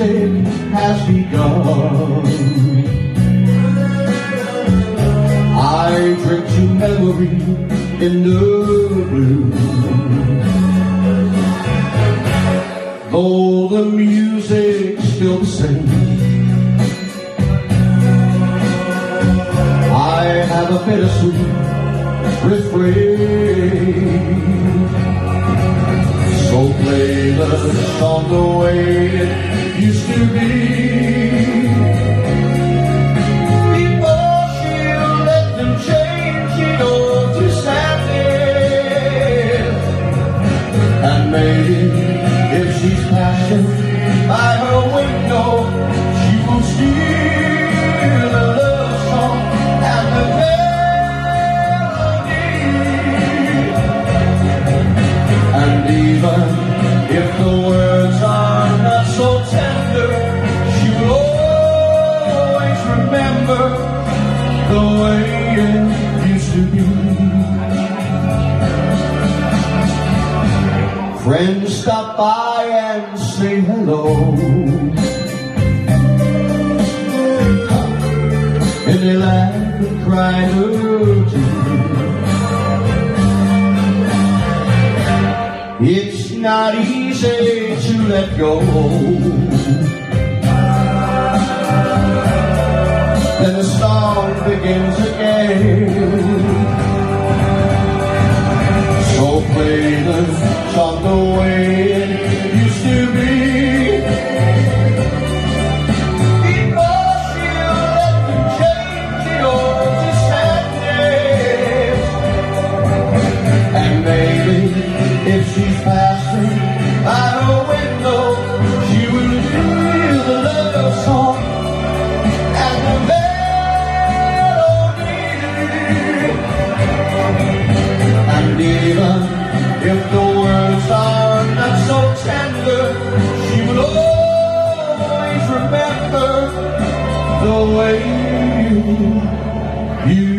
music has begun. I drink to memory in the blue. Though the music's still the same. I have a bittersweet refrain. Play the the way it used to be. Before she let them change it all to sadness. And maybe if she's passing by her window, Friends stop by and say hello. And they laugh and cry too. It's not easy to let go. Then the song begins again. If she's passing by her window, she will hear the love song and the melody. And even if the words are not so tender, she will always remember the way you